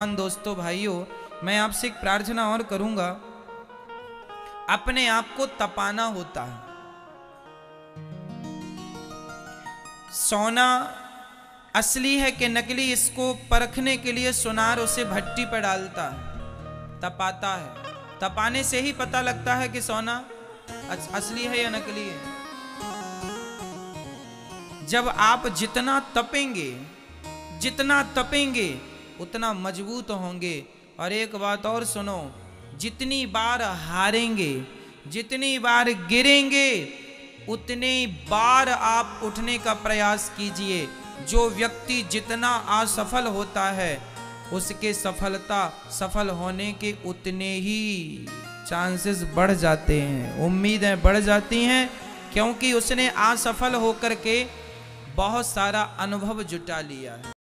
दोस्तों, भाइयों, मैं आपसे एक प्रार्थना और करूँगा। अपने आप को तपाना होता है। सोना असली है कि नकली, इसको परखने के लिए सुनार उसे भट्टी पर डालता है, तपाता है। तपाने से ही पता लगता है कि सोना असली है या नकली है। जब आप जितना तपेंगे जितना तपेंगे उतना मज़बूत होंगे। और एक बात और सुनो, जितनी बार हारेंगे, जितनी बार गिरेंगे, उतने बार आप उठने का प्रयास कीजिए। जो व्यक्ति जितना असफल होता है, उसके सफलता सफल होने के उतने ही चांसेस बढ़ जाते हैं। उम्मीदें बढ़ जाती हैं, क्योंकि उसने असफल होकर के बहुत सारा अनुभव जुटा लिया है।